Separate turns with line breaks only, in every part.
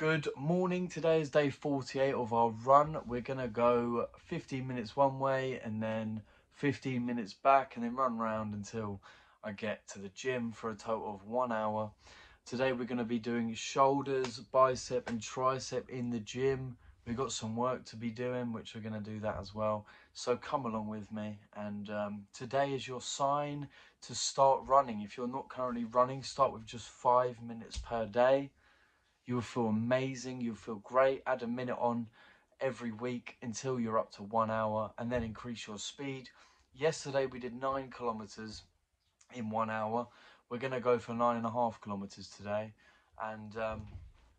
Good morning. Today is day 48 of our run. We're going to go 15 minutes one way and then 15 minutes back and then run around until I get to the gym for a total of one hour. Today we're going to be doing shoulders, bicep and tricep in the gym. We've got some work to be doing, which we're going to do that as well. So come along with me. And um, today is your sign to start running. If you're not currently running, start with just five minutes per day. You'll feel amazing. You'll feel great. Add a minute on every week until you're up to one hour and then increase your speed. Yesterday we did nine kilometers in one hour. We're going to go for nine and a half kilometers today and um,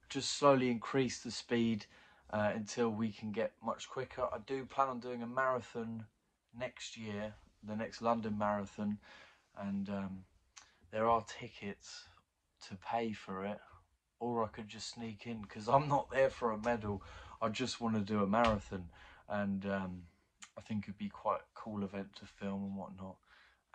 just slowly increase the speed uh, until we can get much quicker. I do plan on doing a marathon next year, the next London Marathon, and um, there are tickets to pay for it, or I could just sneak in because I'm not there for a medal. I just want to do a marathon, and um, I think it'd be quite a cool event to film and whatnot.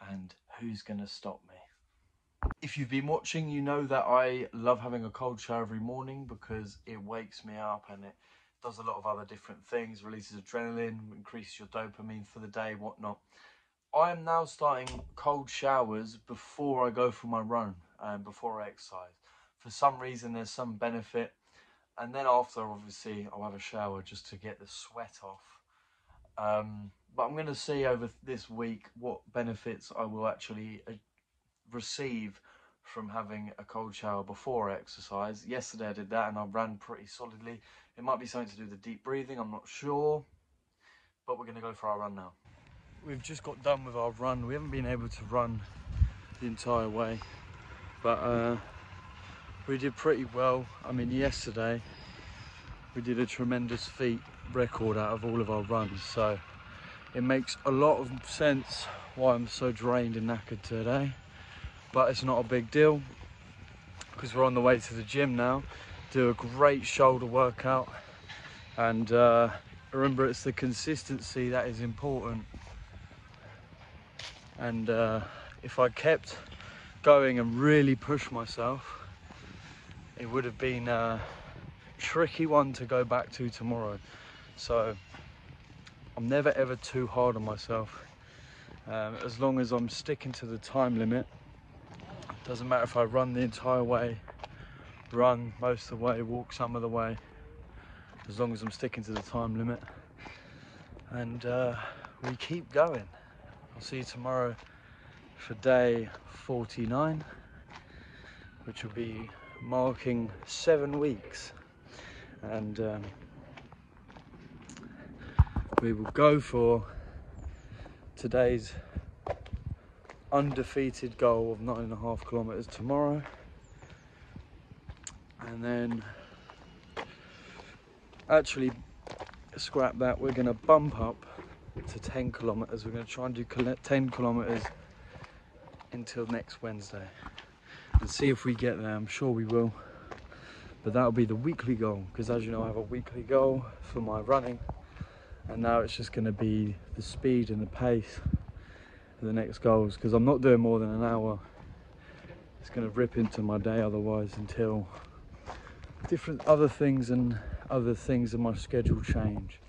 And who's going to stop me? If you've been watching, you know that I love having a cold shower every morning because it wakes me up and it does a lot of other different things, releases adrenaline, increases your dopamine for the day, whatnot. I am now starting cold showers before I go for my run and before I exercise. For some reason, there's some benefit. And then after, obviously, I'll have a shower just to get the sweat off. Um, but I'm going to see over this week what benefits I will actually uh, receive from having a cold shower before exercise. Yesterday I did that and I ran pretty solidly. It might be something to do with the deep breathing, I'm not sure. But we're going to go for our run now. We've just got done with our run. We haven't been able to run the entire way. But uh, we did pretty well. I mean, yesterday we did a tremendous feat record out of all of our runs. So it makes a lot of sense why I'm so drained and knackered today but it's not a big deal because we're on the way to the gym now do a great shoulder workout and uh, remember it's the consistency that is important and uh, if I kept going and really push myself it would have been a tricky one to go back to tomorrow so I'm never ever too hard on myself um, as long as I'm sticking to the time limit doesn't matter if I run the entire way, run most of the way, walk some of the way, as long as I'm sticking to the time limit. And uh, we keep going. I'll see you tomorrow for day 49, which will be marking seven weeks. And um, we will go for today's undefeated goal of nine and a half kilometers tomorrow. And then actually scrap that, we're gonna bump up to 10 kilometers. We're gonna try and do 10 kilometers until next Wednesday and see if we get there. I'm sure we will. But that'll be the weekly goal because as you know, I have a weekly goal for my running and now it's just gonna be the speed and the pace the next goals because I'm not doing more than an hour. It's going to rip into my day otherwise until different other things and other things in my schedule change.